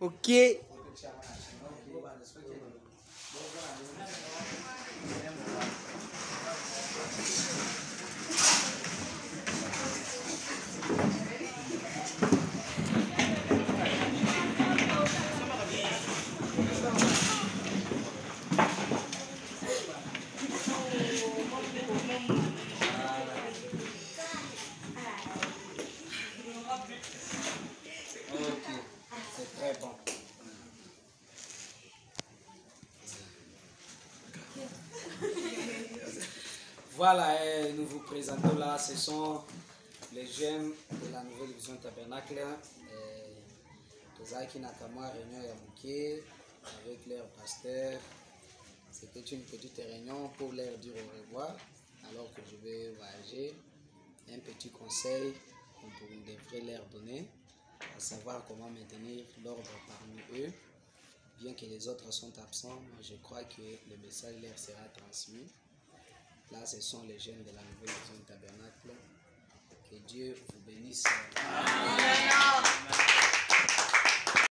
Okay. Thank you. Voilà, et nous vous présentons là, ce sont les jeunes de la nouvelle vision tabernacle. Tozaki Nakamwa, réunion ya Mouké, avec leur pasteur. C'était une petite réunion pour leur dire au revoir, alors que je vais voyager. Un petit conseil qu'on devrait leur donner, à savoir comment maintenir l'ordre parmi eux. Bien que les autres sont absents, je crois que le message leur sera transmis. Là, ce sont les jeunes de la nouvelle vision tabernacle. Que Dieu vous bénisse.